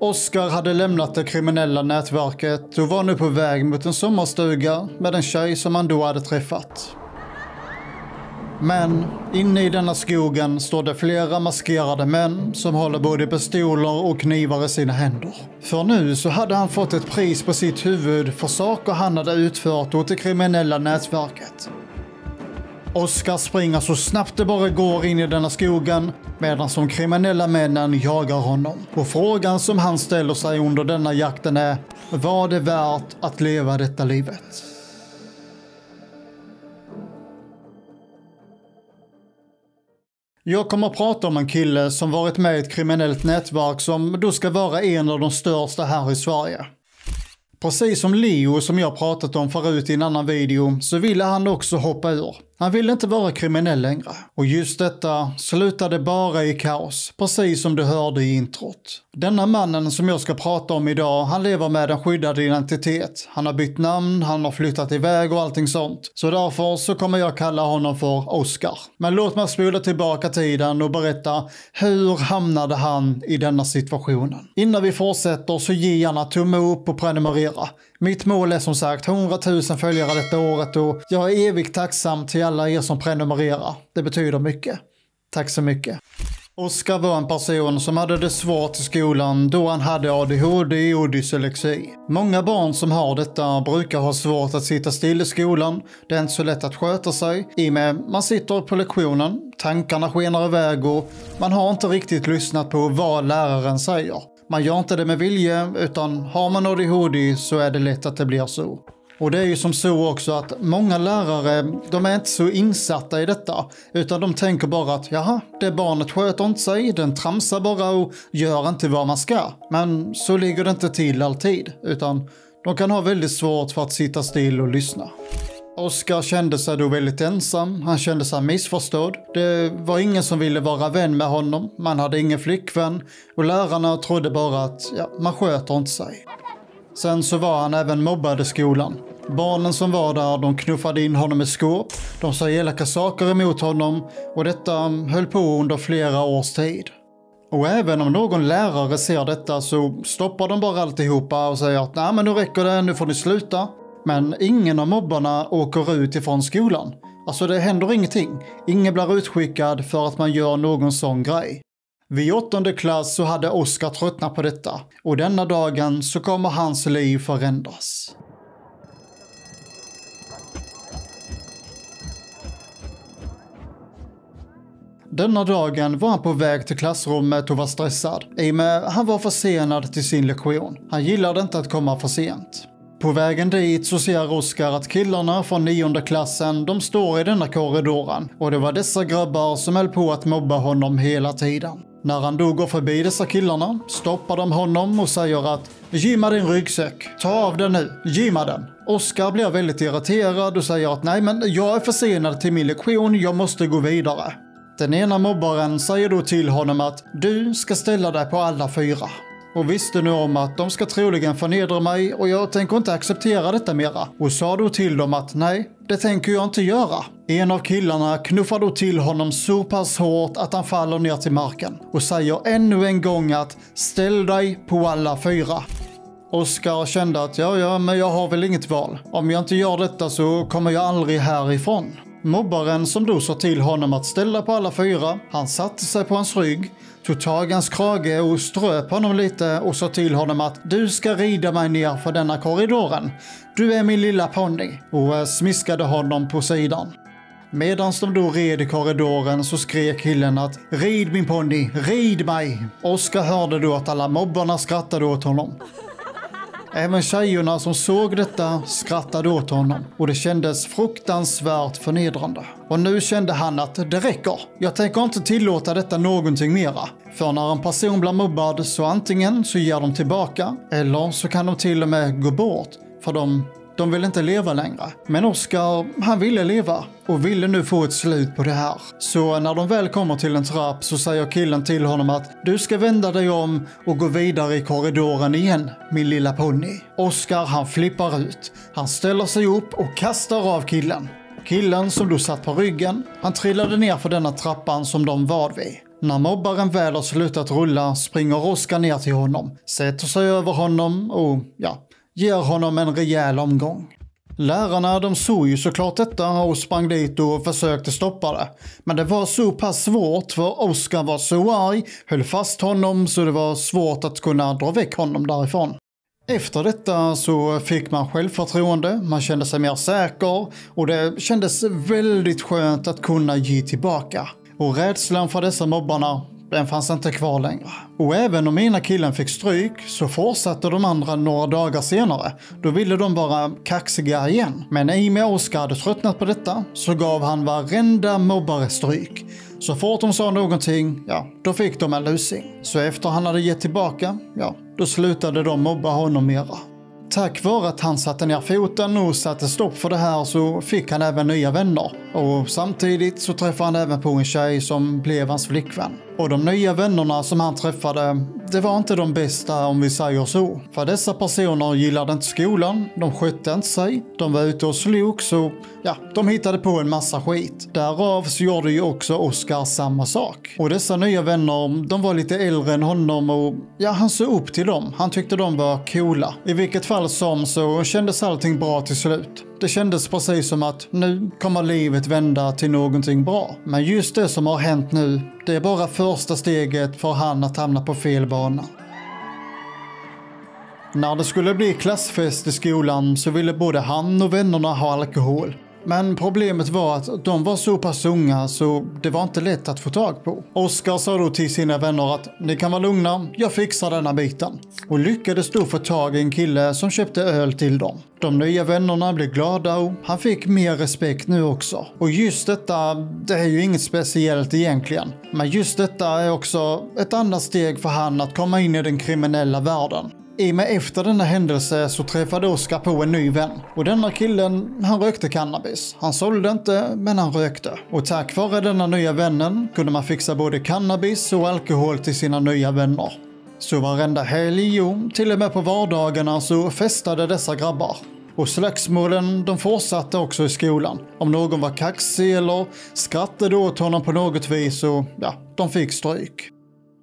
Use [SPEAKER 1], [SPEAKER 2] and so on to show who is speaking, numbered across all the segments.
[SPEAKER 1] Oskar hade lämnat det kriminella nätverket och var nu på väg mot en sommarstuga med en tjej som han då hade träffat. Men inne i denna skogen står det flera maskerade män som håller både pistoler och knivar i sina händer. För nu så hade han fått ett pris på sitt huvud för saker han hade utfört åt det kriminella nätverket. Oskar springer så snabbt det bara går in i denna skogen medan de kriminella männen jagar honom. Och frågan som han ställer sig under denna jakten är, var det värt att leva detta livet? Jag kommer att prata om en kille som varit med i ett kriminellt nätverk som då ska vara en av de största här i Sverige. Precis som Leo som jag pratat om förut i en annan video så ville han också hoppa ur. Han ville inte vara kriminell längre. Och just detta slutade bara i kaos, precis som du hörde i introt. Denna mannen som jag ska prata om idag, han lever med en skyddad identitet. Han har bytt namn, han har flyttat iväg och allting sånt. Så därför så kommer jag kalla honom för Oscar. Men låt mig spola tillbaka tiden och berätta hur hamnade han i denna situationen? Innan vi fortsätter så ge gärna tumme upp och prenumerera. Mitt mål är som sagt 100 000 följare detta året och jag är evigt tacksam till alla er som prenumererar. Det betyder mycket. Tack så mycket. Oskar var en person som hade det svårt i skolan då han hade ADHD och dyslexi. Många barn som har detta brukar ha svårt att sitta still i skolan. Det är inte så lätt att sköta sig i och med man sitter på lektionen, tankarna skenar iväg och man har inte riktigt lyssnat på vad läraren säger. Man gör inte det med vilje, utan har man ADHD så är det lätt att det blir så. Och det är ju som så också att många lärare, de är inte så insatta i detta. Utan de tänker bara att jaha, det barnet sköter inte sig, den tramsar bara och gör inte vad man ska. Men så ligger det inte till alltid, utan de kan ha väldigt svårt för att sitta still och lyssna. Oskar kände sig då väldigt ensam, han kände sig missförstådd. Det var ingen som ville vara vän med honom, man hade ingen flickvän och lärarna trodde bara att ja, man sköter inte sig. Sen så var han även mobbad i skolan. Barnen som var där, de knuffade in honom i skåp, de sa elaka saker emot honom och detta höll på under flera års tid. Och även om någon lärare ser detta så stoppar de bara alltihopa och säger att nej men nu räcker det, nu får ni sluta. Men ingen av mobbarna åker ut ifrån skolan. Alltså det händer ingenting. Ingen blir utskickad för att man gör någon sån grej. Vid åttonde klass så hade Oskar tröttnat på detta och denna dagen så kommer hans liv förändras. Denna dagen var han på väg till klassrummet och var stressad. I och med han var försenad till sin lektion. Han gillade inte att komma för sent. På vägen dit så ser Oskar att killarna från nionde klassen, de står i denna korridoren. Och det var dessa grabbar som höll på att mobba honom hela tiden. När han då går förbi dessa killarna stoppar de honom och säger att “gymma din ryggsäck, ta av den nu, gymma den. Oskar blir väldigt irriterad och säger att nej men jag är försenad till min lektion, jag måste gå vidare. Den ena mobbaren säger då till honom att du ska ställa dig på alla fyra och visste nu om att de ska troligen förnedra mig och jag tänker inte acceptera detta mera. Och sa då till dem att nej, det tänker jag inte göra. En av killarna knuffar då till honom så pass hårt att han faller ner till marken och säger ännu en gång att ställ dig på alla fyra. Oskar kände att ja, ja, men jag har väl inget val. Om jag inte gör detta så kommer jag aldrig härifrån. Mobbaren som då sa till honom att ställa på alla fyra, han satte sig på hans rygg, tog tag i hans krage och ströp honom lite och sa till honom att du ska rida mig ner för denna korridoren. Du är min lilla ponny och eh, smiskade honom på sidan. Medan de då red i korridoren så skrek killen att rid min ponny, rid mig. Oskar hörde då att alla mobbarna skrattade åt honom. Även tjejerna som såg detta skrattade åt honom och det kändes fruktansvärt förnedrande. Och nu kände han att det räcker. Jag tänker inte tillåta detta någonting mera. För när en person blir mobbad så antingen så ger de tillbaka eller så kan de till och med gå bort. För de de vill inte leva längre. Men Oscar, han ville leva och ville nu få ett slut på det här. Så när de väl kommer till en trapp så säger killen till honom att du ska vända dig om och gå vidare i korridoren igen, min lilla ponny. Oscar han flippar ut. Han ställer sig upp och kastar av killen. Killen som då satt på ryggen, han trillade ner för denna trappan som de var vid. När mobbaren väl har slutat rulla springer Oskar ner till honom, sätter sig över honom och ja, ger honom en rejäl omgång. Lärarna de såg ju såklart detta och sprang dit och försökte stoppa det. Men det var så pass svårt för Oskar var så arg, höll fast honom så det var svårt att kunna dra väck honom därifrån. Efter detta så fick man självförtroende, man kände sig mer säker och det kändes väldigt skönt att kunna ge tillbaka. Och rädslan för dessa mobbarna, den fanns inte kvar längre. Och även om ena killen fick stryk så fortsatte de andra några dagar senare. Då ville de vara kaxiga igen. Men i och med Oskar hade tröttnat på detta så gav han varenda mobbare stryk. Så fort de sa någonting, ja, då fick de en lusing. Så efter han hade gett tillbaka, ja, då slutade de mobba honom mera. Tack vare att han satte ner foten och satte stopp för det här så fick han även nya vänner. Och samtidigt så träffade han även på en tjej som blev hans flickvän. Och de nya vännerna som han träffade, det var inte de bästa om vi säger så. För dessa personer gillade inte skolan, de skötte inte sig, de var ute och slogs och ja, de hittade på en massa skit. Därav så gjorde ju också Oscar samma sak. Och dessa nya vänner, de var lite äldre än honom och ja, han såg upp till dem. Han tyckte de var coola. I vilket fall som så kändes allting bra till slut. Det kändes precis som att nu kommer livet vända till någonting bra. Men just det som har hänt nu, det är bara första steget för han att hamna på fel bana. När det skulle bli klassfest i skolan så ville både han och vännerna ha alkohol. Men problemet var att de var så pass unga så det var inte lätt att få tag på. Oskar sa då till sina vänner att ni kan vara lugna, jag fixar denna biten. Och lyckades då få tag i en kille som köpte öl till dem. De nya vännerna blev glada och han fick mer respekt nu också. Och just detta, det är ju inget speciellt egentligen. Men just detta är också ett annat steg för han att komma in i den kriminella världen. I och med efter denna händelse så träffade Oskar på en ny vän. Och denna killen, han rökte cannabis. Han sålde inte, men han rökte. Och tack vare denna nya vännen kunde man fixa både cannabis och alkohol till sina nya vänner. Så varenda helg, jo, till och med på vardagarna så festade dessa grabbar. Och slagsmålen de fortsatte också i skolan. Om någon var kaxig eller skrattade åt honom på något vis så, ja, de fick stryk.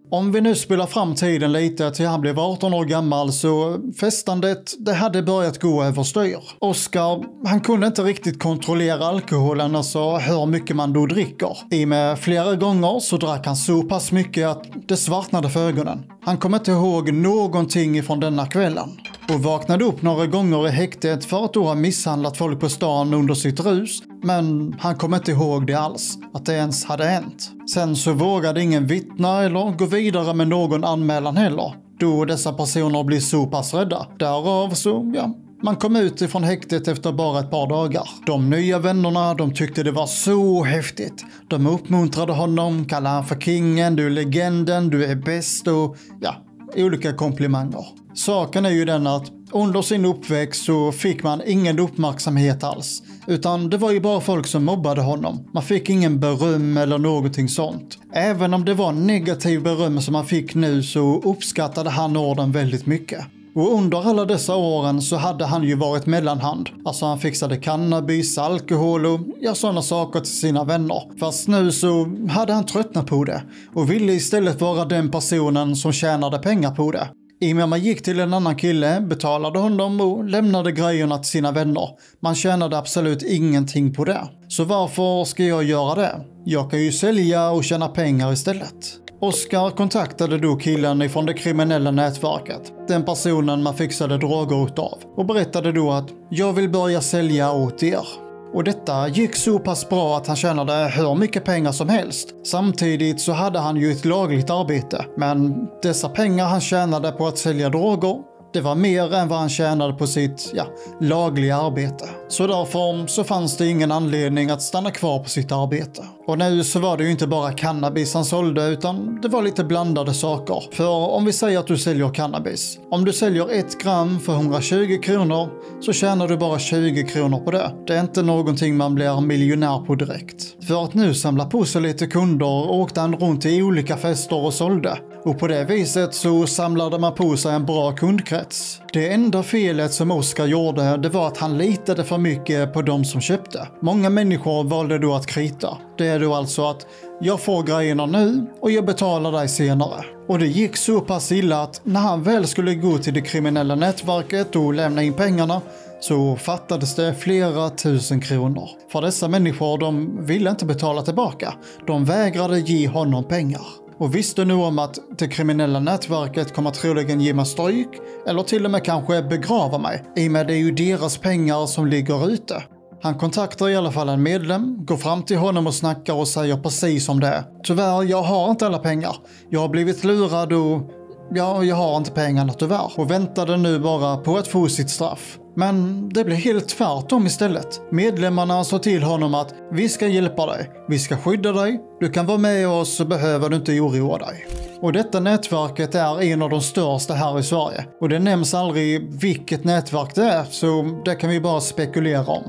[SPEAKER 1] Om vi nu spelar fram tiden lite till han blev 18 år gammal så festandet det hade börjat gå överstyr. Oskar, han kunde inte riktigt kontrollera alkoholen, alltså hur mycket man då dricker. I med flera gånger så drack han så pass mycket att det svartnade för ögonen. Han kom inte ihåg någonting ifrån denna kvällen. Och vaknade upp några gånger i häktet för att då ha misshandlat folk på stan under sitt rus. Men han kom inte ihåg det alls, att det ens hade hänt. Sen så vågade ingen vittna eller gå vidare med någon anmälan heller. Då dessa personer blir så pass rädda. Därav så, ja, man kom ut ifrån häktet efter bara ett par dagar. De nya vännerna, de tyckte det var så häftigt. De uppmuntrade honom, kallade han för kingen, du är legenden, du är bäst och ja, olika komplimanger. Saken är ju den att under sin uppväxt så fick man ingen uppmärksamhet alls. Utan det var ju bara folk som mobbade honom. Man fick ingen beröm eller någonting sånt. Även om det var negativ beröm som han fick nu så uppskattade han orden väldigt mycket. Och under alla dessa åren så hade han ju varit mellanhand. Alltså han fixade cannabis, alkohol och ja, sådana saker till sina vänner. Fast nu så hade han tröttnat på det och ville istället vara den personen som tjänade pengar på det. I och med att man gick till en annan kille, betalade honom och lämnade grejerna till sina vänner. Man tjänade absolut ingenting på det. Så varför ska jag göra det? Jag kan ju sälja och tjäna pengar istället. Oskar kontaktade då killen ifrån det kriminella nätverket, den personen man fixade droger utav, och berättade då att jag vill börja sälja åt er. Och detta gick så pass bra att han tjänade hur mycket pengar som helst. Samtidigt så hade han ju ett lagligt arbete. Men dessa pengar han tjänade på att sälja droger det var mer än vad han tjänade på sitt, ja, lagliga arbete. Så därför så fanns det ingen anledning att stanna kvar på sitt arbete. Och nu så var det ju inte bara cannabis han sålde utan det var lite blandade saker. För om vi säger att du säljer cannabis. Om du säljer ett gram för 120 kronor så tjänar du bara 20 kronor på det. Det är inte någonting man blir miljonär på direkt. För att nu samla på sig lite kunder åkte han runt till olika fester och sålde. Och på det viset så samlade man på sig en bra kundkrets. Det enda felet som Oskar gjorde, det var att han litade för mycket på de som köpte. Många människor valde då att krita. Det är då alltså att jag får grejerna nu och jag betalar dig senare. Och det gick så pass illa att när han väl skulle gå till det kriminella nätverket och lämna in pengarna så fattades det flera tusen kronor. För dessa människor, de ville inte betala tillbaka. De vägrade ge honom pengar. Och visste nu om att det kriminella nätverket kommer troligen ge mig stryk eller till och med kanske begrava mig. I och med det är ju deras pengar som ligger ute. Han kontaktar i alla fall en medlem, går fram till honom och snackar och säger precis som det är. Tyvärr, jag har inte alla pengar. Jag har blivit lurad och ja, jag har inte pengarna tyvärr. Och väntade nu bara på att få sitt straff. Men det blev helt tvärtom istället. Medlemmarna sa till honom att vi ska hjälpa dig, vi ska skydda dig, du kan vara med oss så behöver du inte oroa dig. Och detta nätverket är en av de största här i Sverige. Och det nämns aldrig vilket nätverk det är, så det kan vi bara spekulera om.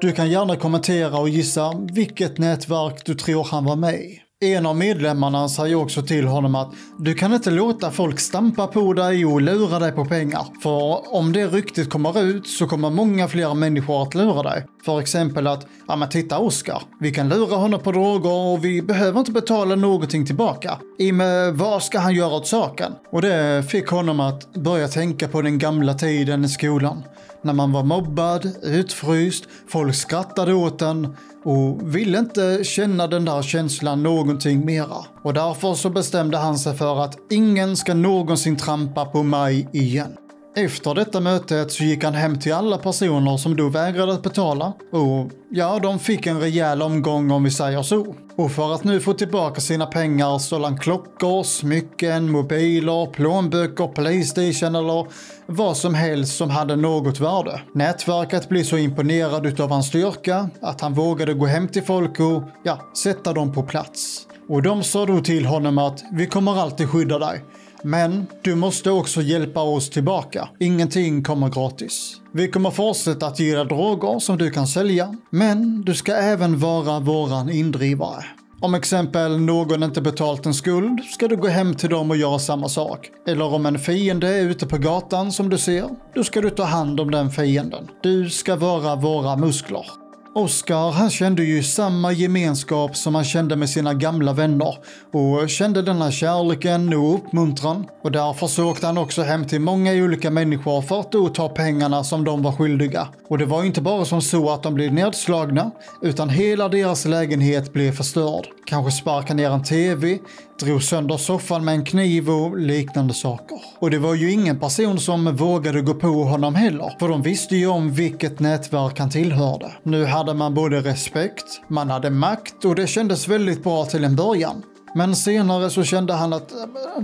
[SPEAKER 1] Du kan gärna kommentera och gissa vilket nätverk du tror han var med i. En av medlemmarna säger också till honom att du kan inte låta folk stampa på dig och lura dig på pengar. För om det ryktet kommer ut så kommer många fler människor att lura dig. För exempel att, ja men titta Oskar, vi kan lura honom på droger och vi behöver inte betala någonting tillbaka. I med vad ska han göra åt saken? Och det fick honom att börja tänka på den gamla tiden i skolan när man var mobbad, utfryst, folk skrattade åt en och ville inte känna den där känslan någonting mera. Och därför så bestämde han sig för att ingen ska någonsin trampa på mig igen. Efter detta mötet så gick han hem till alla personer som då vägrade att betala och ja, de fick en rejäl omgång om vi säger så. Och för att nu få tillbaka sina pengar stal han klockor, smycken, mobiler, plånböcker, Playstation eller vad som helst som hade något värde. Nätverket blev så imponerad utav hans styrka att han vågade gå hem till folk och ja, sätta dem på plats. Och de sa då till honom att vi kommer alltid skydda dig. Men du måste också hjälpa oss tillbaka. Ingenting kommer gratis. Vi kommer fortsätta att ge dig droger som du kan sälja, men du ska även vara våran indrivare. Om exempel någon inte betalt en skuld ska du gå hem till dem och göra samma sak. Eller om en fiende är ute på gatan som du ser, då ska du ta hand om den fienden. Du ska vara våra muskler. Oskar han kände ju samma gemenskap som han kände med sina gamla vänner och kände denna kärleken och uppmuntran och därför så åkte han också hem till många olika människor för att då ta pengarna som de var skyldiga. Och det var inte bara som så att de blev nedslagna utan hela deras lägenhet blev förstörd. Kanske sparka ner en TV, drog sönder soffan med en kniv och liknande saker. Och det var ju ingen person som vågade gå på honom heller, för de visste ju om vilket nätverk han tillhörde. Nu hade man både respekt, man hade makt och det kändes väldigt bra till en början. Men senare så kände han att äh,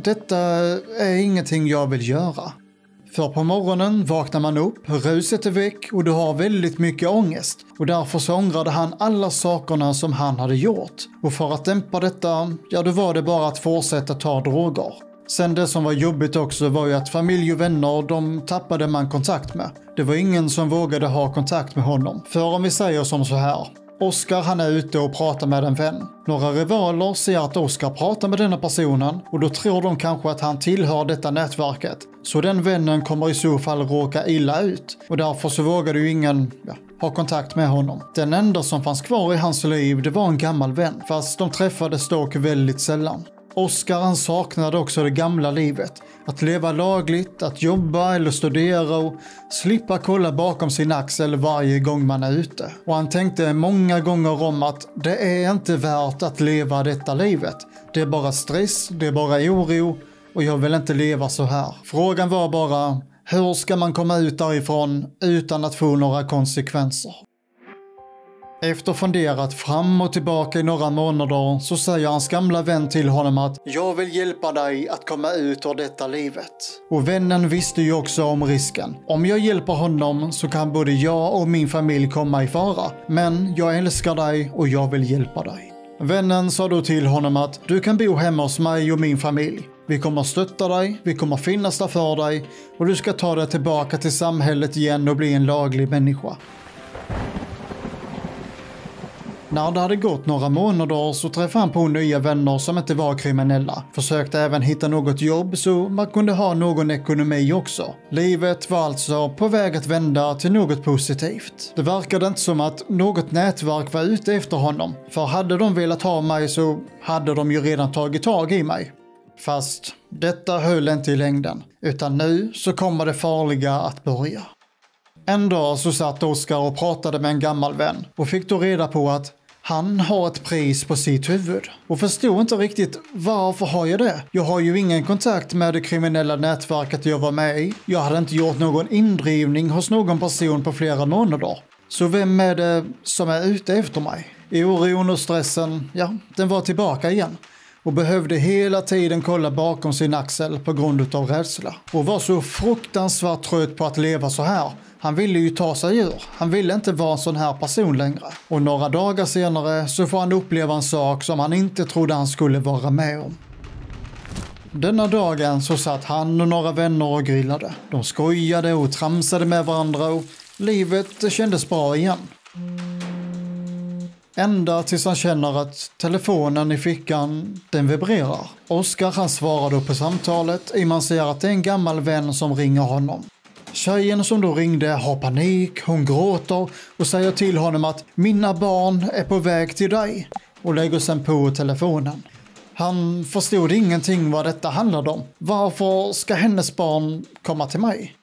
[SPEAKER 1] detta är ingenting jag vill göra. För på morgonen vaknar man upp, ruset är väck och du har väldigt mycket ångest. Och därför så ångrade han alla sakerna som han hade gjort. Och för att dämpa detta, ja då var det bara att fortsätta ta droger. Sen det som var jobbigt också var ju att familj och vänner, de tappade man kontakt med. Det var ingen som vågade ha kontakt med honom. För om vi säger som så här, Oskar han är ute och pratar med en vän. Några rivaler ser att Oskar pratar med denna personen och då tror de kanske att han tillhör detta nätverket. Så den vännen kommer i så fall råka illa ut och därför så vågade ju ingen ja, ha kontakt med honom. Den enda som fanns kvar i hans liv det var en gammal vän, fast de träffades dock väldigt sällan. Oskar han saknade också det gamla livet. Att leva lagligt, att jobba eller studera och slippa kolla bakom sin axel varje gång man är ute. Och han tänkte många gånger om att det är inte värt att leva detta livet. Det är bara stress, det är bara oro och jag vill inte leva så här. Frågan var bara, hur ska man komma ut därifrån utan att få några konsekvenser? Efter funderat fram och tillbaka i några månader så säger hans gamla vän till honom att “Jag vill hjälpa dig att komma ut ur detta livet”. Och vännen visste ju också om risken. Om jag hjälper honom så kan både jag och min familj komma i fara. Men jag älskar dig och jag vill hjälpa dig. Vännen sa då till honom att du kan bo hemma hos mig och min familj. Vi kommer stötta dig, vi kommer finnas där för dig och du ska ta dig tillbaka till samhället igen och bli en laglig människa. När det hade gått några månader så träffade han på nya vänner som inte var kriminella. Försökte även hitta något jobb så man kunde ha någon ekonomi också. Livet var alltså på väg att vända till något positivt. Det verkade inte som att något nätverk var ute efter honom. För hade de velat ha mig så hade de ju redan tagit tag i mig. Fast detta höll inte i längden, utan nu så kommer det farliga att börja. En dag så satt Oskar och pratade med en gammal vän och fick då reda på att han har ett pris på sitt huvud och förstod inte riktigt varför har jag det? Jag har ju ingen kontakt med det kriminella nätverket jag var med i. Jag hade inte gjort någon indrivning hos någon person på flera månader. Så vem är det som är ute efter mig? Oron och stressen, ja, den var tillbaka igen och behövde hela tiden kolla bakom sin axel på grund av rädsla. Och var så fruktansvärt trött på att leva så här. Han ville ju ta sig ur. Han ville inte vara en sån här person längre. Och några dagar senare så får han uppleva en sak som han inte trodde han skulle vara med om. Denna dagen så satt han och några vänner och grillade. De skojade och tramsade med varandra och livet kändes bra igen. Ända tills han känner att telefonen i fickan, den vibrerar. Oskar han svarar då på samtalet i man ser att det är en gammal vän som ringer honom. Tjejen som då ringde har panik, hon gråter och säger till honom att mina barn är på väg till dig och lägger sen på telefonen. Han förstod ingenting vad detta handlade om. Varför ska hennes barn komma till mig?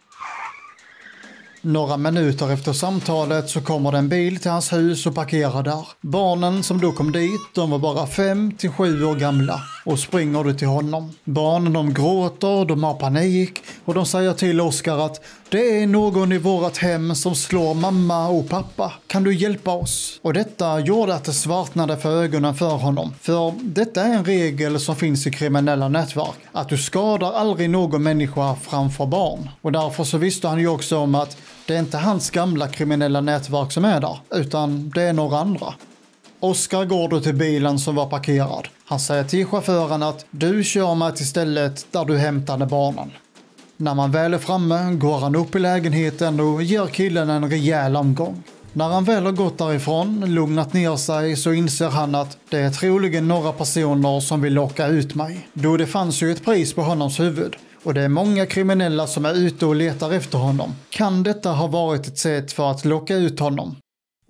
[SPEAKER 1] Några minuter efter samtalet så kommer det en bil till hans hus och parkerar där. Barnen som då kom dit, de var bara fem till sju år gamla och springer du till honom. Barnen de gråter, de har panik och de säger till Oskar att det är någon i vårat hem som slår mamma och pappa. Kan du hjälpa oss? Och detta gjorde att det svartnade för ögonen för honom. För detta är en regel som finns i kriminella nätverk. Att du skadar aldrig någon människa framför barn. Och därför så visste han ju också om att det är inte hans gamla kriminella nätverk som är där, utan det är några andra. Oskar går då till bilen som var parkerad. Han säger till chauffören att du kör mig till stället där du hämtade barnen. När man väl är framme går han upp i lägenheten och ger killen en rejäl omgång. När han väl har gått därifrån, lugnat ner sig, så inser han att det är troligen några personer som vill locka ut mig. Då det fanns ju ett pris på honoms huvud och det är många kriminella som är ute och letar efter honom. Kan detta ha varit ett sätt för att locka ut honom?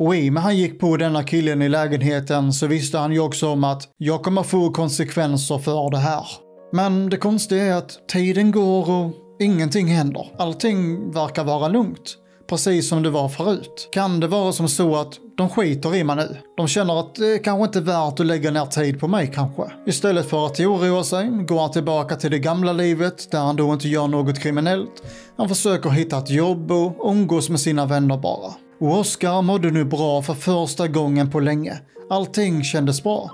[SPEAKER 1] Och i och med han gick på denna killen i lägenheten så visste han ju också om att jag kommer få konsekvenser för det här. Men det konstiga är att tiden går och ingenting händer. Allting verkar vara lugnt. Precis som det var förut. Kan det vara som så att de skiter i mig nu? De känner att det kanske inte är värt att lägga ner tid på mig kanske. Istället för att oroa sig går han tillbaka till det gamla livet där han då inte gör något kriminellt. Han försöker hitta ett jobb och umgås med sina vänner bara. Och Oskar mådde nu bra för första gången på länge. Allting kändes bra.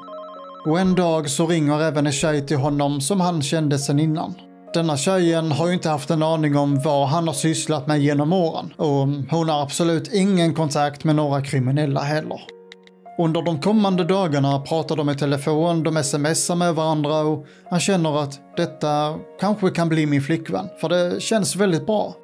[SPEAKER 1] Och en dag så ringer även en tjej till honom som han kände sen innan. Denna tjejen har ju inte haft en aning om vad han har sysslat med genom åren och hon har absolut ingen kontakt med några kriminella heller. Under de kommande dagarna pratar de i telefon, de smsar med varandra och han känner att detta kanske kan bli min flickvän, för det känns väldigt bra.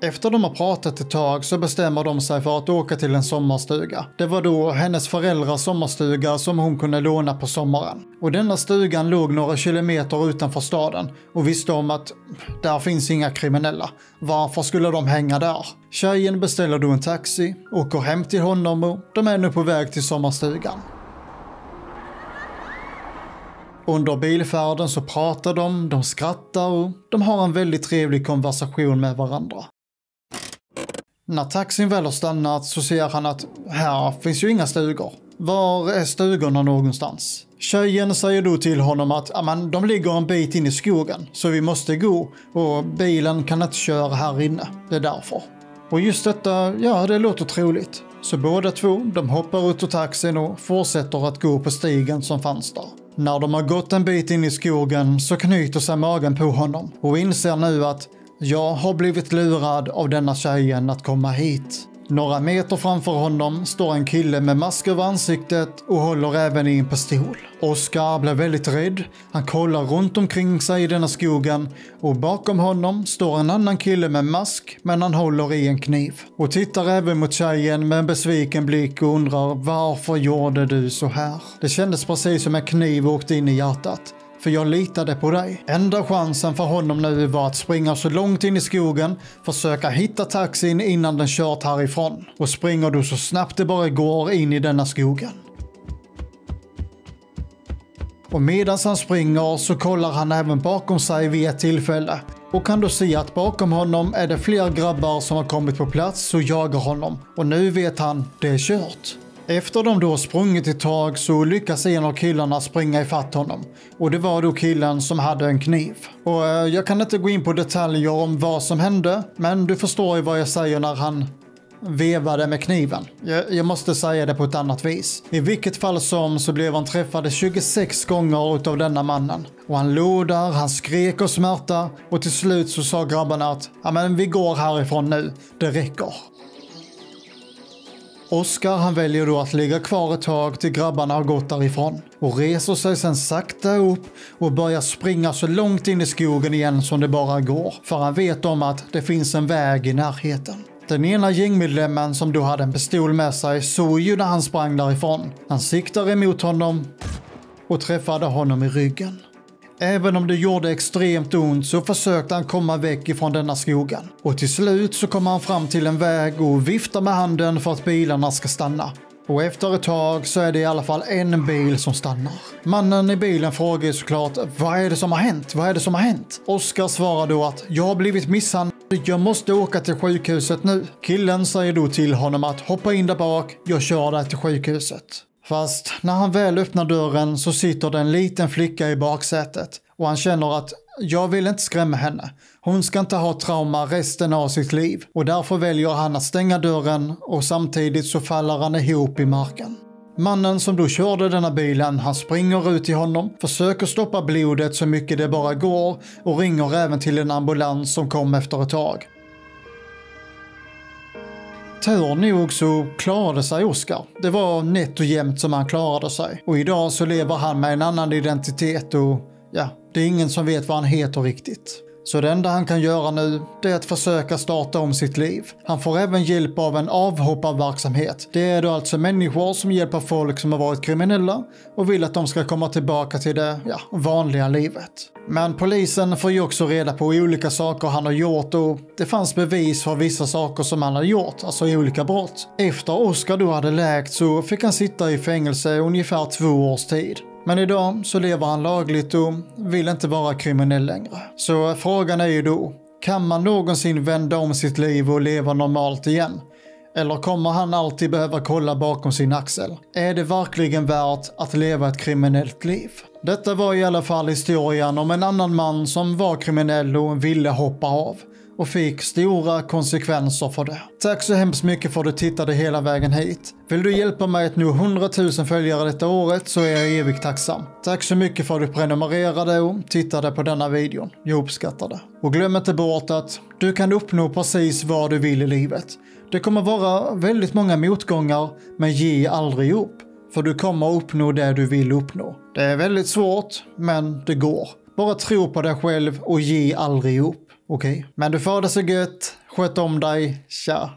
[SPEAKER 1] Efter de har pratat ett tag så bestämmer de sig för att åka till en sommarstuga. Det var då hennes föräldrars sommarstuga som hon kunde låna på sommaren. Och denna stugan låg några kilometer utanför staden och visste om att där finns inga kriminella. Varför skulle de hänga där? Tjejen beställer då en taxi, åker hem till honom och de är nu på väg till sommarstugan. Under bilfärden så pratar de, de skrattar och de har en väldigt trevlig konversation med varandra. När taxin väl har stannat så ser han att här finns ju inga stugor. Var är stugorna någonstans? Tjejen säger då till honom att amen, de ligger en bit in i skogen, så vi måste gå och bilen kan inte köra här inne. Det är därför. Och just detta, ja det låter troligt. Så båda två, de hoppar ut ur taxin och fortsätter att gå på stigen som fanns där. När de har gått en bit in i skogen så knyter sig magen på honom och inser nu att jag har blivit lurad av denna tjejen att komma hit. Några meter framför honom står en kille med mask över ansiktet och håller även i en pistol. Oskar blir väldigt rädd. Han kollar runt omkring sig i denna skogen och bakom honom står en annan kille med mask men han håller i en kniv. Och tittar även mot tjejen med en besviken blick och undrar varför gjorde du så här? Det kändes precis som en kniv åkte in i hjärtat för jag litade på dig. Enda chansen för honom nu var att springa så långt in i skogen, försöka hitta taxin innan den kört härifrån. Och springer du så snabbt det bara går in i denna skogen. Och medan han springer så kollar han även bakom sig vid ett tillfälle och kan då se att bakom honom är det fler grabbar som har kommit på plats och jagar honom. Och nu vet han, det är kört. Efter de då sprungit ett tag så lyckas en av killarna springa ifatt honom. Och det var då killen som hade en kniv. Och eh, jag kan inte gå in på detaljer om vad som hände, men du förstår ju vad jag säger när han vevade med kniven. Jag, jag, måste säga det på ett annat vis. I vilket fall som så blev han träffad 26 gånger utav denna mannen. Och han låg där, han skrek och smärta och till slut så sa grabbarna att ja men vi går härifrån nu, det räcker. Oskar han väljer då att ligga kvar ett tag till grabbarna har gått därifrån och reser sig sen sakta upp och börjar springa så långt in i skogen igen som det bara går. För han vet om att det finns en väg i närheten. Den ena gängmedlemmen som då hade en pistol med sig såg ju när han sprang därifrån. Han siktade emot honom och träffade honom i ryggen. Även om det gjorde extremt ont så försökte han komma väck ifrån denna skogen. Och till slut så kommer han fram till en väg och viftar med handen för att bilarna ska stanna. Och efter ett tag så är det i alla fall en bil som stannar. Mannen i bilen frågar såklart vad är det som har hänt? Vad är det som har hänt? Oskar svarar då att jag har blivit misshandlad. Jag måste åka till sjukhuset nu. Killen säger då till honom att hoppa in där bak, jag kör dig till sjukhuset. Fast när han väl öppnar dörren så sitter det en liten flicka i baksätet och han känner att jag vill inte skrämma henne. Hon ska inte ha trauma resten av sitt liv och därför väljer han att stänga dörren och samtidigt så faller han ihop i marken. Mannen som då körde denna bilen, han springer ut till honom, försöker stoppa blodet så mycket det bara går och ringer även till en ambulans som kom efter ett tag. Tur nog så klarade sig Oscar. Det var nätt och jämnt som han klarade sig. Och idag så lever han med en annan identitet och ja, det är ingen som vet vad han heter riktigt. Så det enda han kan göra nu, det är att försöka starta om sitt liv. Han får även hjälp av en avhopparverksamhet. Det är då alltså människor som hjälper folk som har varit kriminella och vill att de ska komma tillbaka till det ja, vanliga livet. Men polisen får ju också reda på olika saker han har gjort och det fanns bevis för vissa saker som han hade gjort, alltså olika brott. Efter Oscar då hade läkt så fick han sitta i fängelse ungefär två års tid. Men idag så lever han lagligt och vill inte vara kriminell längre. Så frågan är ju då, kan man någonsin vända om sitt liv och leva normalt igen? Eller kommer han alltid behöva kolla bakom sin axel? Är det verkligen värt att leva ett kriminellt liv? Detta var i alla fall historien om en annan man som var kriminell och ville hoppa av och fick stora konsekvenser för det. Tack så hemskt mycket för att du tittade hela vägen hit. Vill du hjälpa mig att nå 100 000 följare detta året så är jag evigt tacksam. Tack så mycket för att du prenumererade och tittade på denna videon. Jag uppskattar det. Och glöm inte bort att du kan uppnå precis vad du vill i livet. Det kommer vara väldigt många motgångar, men ge aldrig upp. För du kommer uppnå det du vill uppnå. Det är väldigt svårt, men det går. Bara tro på dig själv och ge aldrig upp. Okej? Okay? Men du får det så gött. Sköt om dig. Tja!